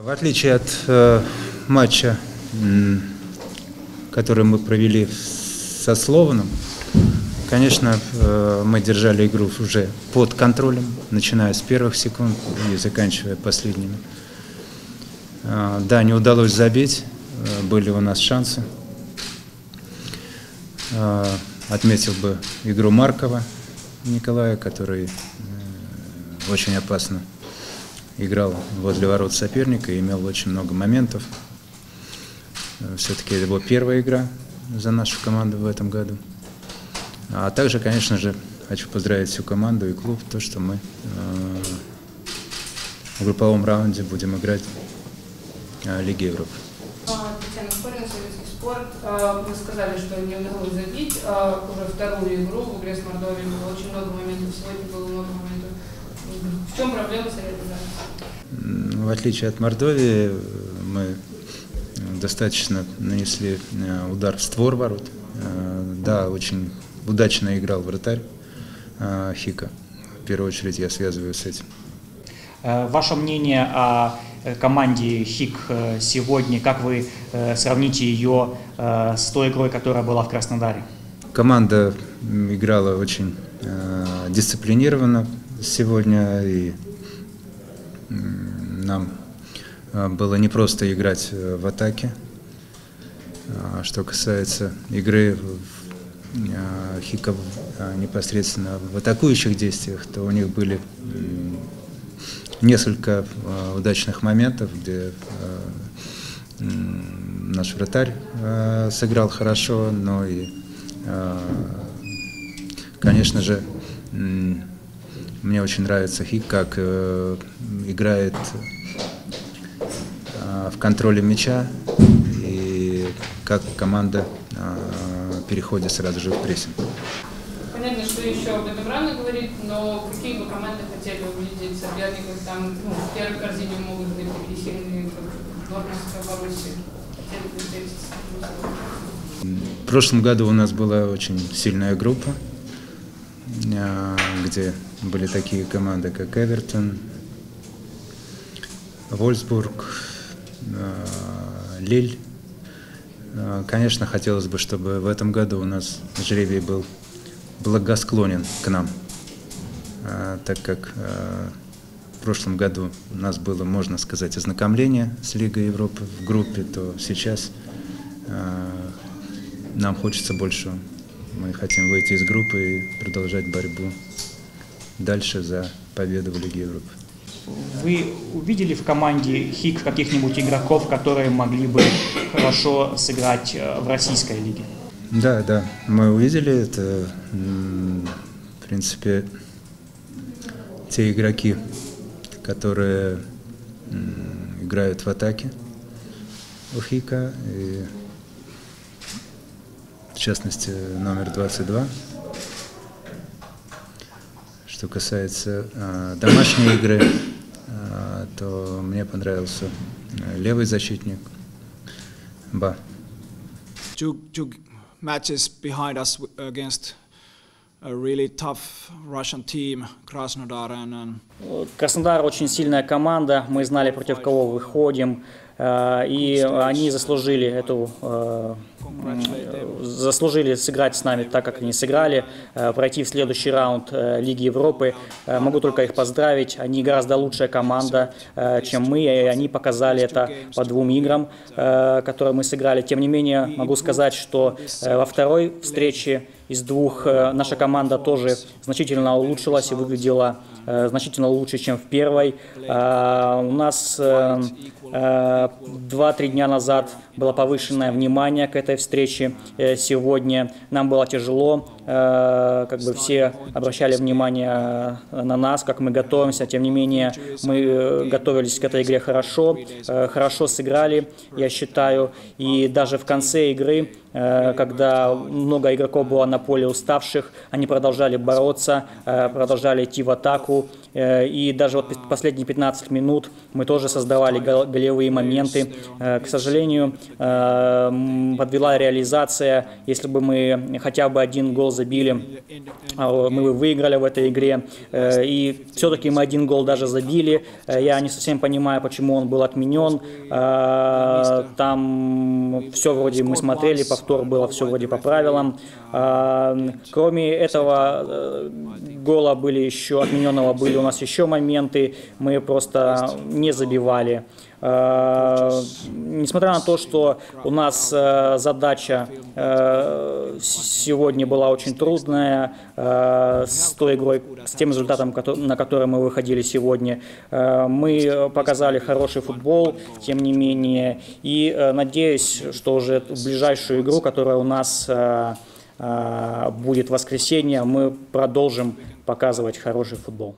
В отличие от э, матча, который мы провели со Слованом, конечно, э, мы держали игру уже под контролем, начиная с первых секунд и заканчивая последними. Э, да, не удалось забить, э, были у нас шансы. Э, Отметил бы игру Маркова Николая, который э, очень опасно играл возле ворот соперника и имел очень много моментов. Э, Все-таки это его первая игра за нашу команду в этом году. А также, конечно же, хочу поздравить всю команду и клуб, то, что мы э, в групповом раунде будем играть э, Лиги Европы. А, Татьяна Скорина, Советский спорт. А, Вы сказали, что не удалось забить а, уже вторую игру в игре с Мордовией. Было очень много моментов. Сегодня было много моментов. В чем проблема Совета? М, В отличие от Мордовии, мы достаточно нанесли э, удар в створ ворот. Э, Да, очень удачно играл вратарь э, Хика. В первую очередь я связываю с этим. Ваше мнение о команде ХИК сегодня, как вы сравните ее с той игрой, которая была в Краснодаре? Команда играла очень дисциплинированно сегодня, и нам э, было непросто играть э, в атаке. А Что касается игры э, Хиков непосредственно в атакующих действиях, то у них были несколько удачных моментов, где наш вратарь сыграл хорошо, но и, конечно же, мне очень нравится Хик, как э, играет э, в контроле мяча и как команда э, переходит сразу же в прессинг. Понятно, что еще об этом рано говорить, но какие бы команды хотели увидеть соперников там, ну, в первой корзине могут быть такие сильные, как Дортмундская Боруссия. Хотели бы встретиться. В прошлом году у нас была очень сильная группа, э, где были такие команды, как Эвертон, Вольсбург, э, Лиль. Э, Конечно, хотелось бы, чтобы в этом году у нас жребий был благосклонен к нам, э, так как в прошлом году у нас было, можно сказать, ознакомление с Лигой Европы в группе, то сейчас нам хочется больше. Мы хотим выйти из группы и продолжать борьбу дальше за победу в Лиге Европы. Вы увидели в команде ХИК каких-нибудь игроков, которые могли бы хорошо сыграть э, в российской лиге? Да, да, мы увидели это. В принципе, те игроки, которые играют в атаке у Хика, и в частности номер 22. Что касается э, домашней игры, э, то мне понравился э, левый защитник Ба. two two matches behind us against a really tough Russian team, Krasnodar, and, and Краснодар очень сильная команда, мы знали, против кого выходим, и они заслужили эту э, заслужили сыграть с нами так, как они сыграли, э, пройти в следующий раунд э, Лиги Европы. Э, Могу только их поздравить. Они гораздо лучшая команда, э, чем мы, и они показали это по двум играм, э, которые мы сыграли. Тем не менее, могу сказать, что э, во второй встрече из двух э, наша команда тоже значительно улучшилась и выглядела э, значительно лучше, чем в первой. А, У нас э, э, два-три дня назад было повышенное внимание к этой встрече. Э, Сегодня нам было тяжело, э, как бы все обращали внимание э, на нас, как мы готовимся. Тем не менее, мы э, готовились к этой игре хорошо, э, хорошо сыграли, я считаю. И даже в конце игры э, когда много игроков было на поле уставших, они продолжали бороться, э, продолжали идти в атаку. и даже вот последние 15 минут мы тоже создавали голевые моменты. К сожалению, подвела реализация. Если бы мы хотя бы один гол забили, мы бы выиграли в этой игре. И все-таки мы один гол даже забили. Я не совсем понимаю, почему он был отменен. Там все вроде мы смотрели, повтор было все вроде по правилам. Кроме этого э, гола были еще, отмененного были у нас еще моменты, мы просто не забивали. Э, несмотря на то, что у нас э, задача сегодня была очень трудная с той игрой, с тем результатом, на который мы выходили сегодня, мы показали хороший футбол, тем не менее, и надеюсь, что уже в ближайшую игру, которая у нас будет воскресенье, мы продолжим показывать хороший футбол.